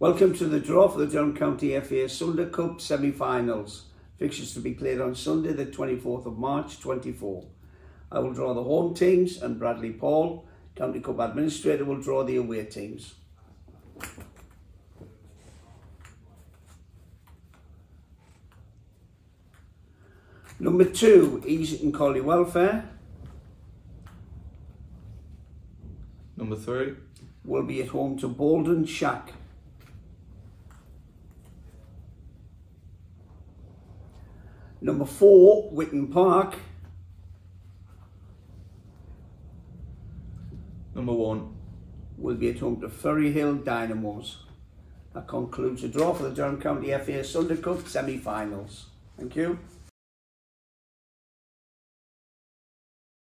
Welcome to the draw for the Durham County FA Sunday Cup semi-finals. Fixtures to be played on Sunday the 24th of March 24. I will draw the home teams and Bradley Paul, County Cup Administrator, will draw the away teams. Number two, Easington Colliery Welfare Number three. will be at home to Boldon Shack. Number four, Witton Park Number one. will be at home to Ferryhill Dynamos. That concludes the draw for the Durham County FA Sunday Cup semi-finals. Thank you.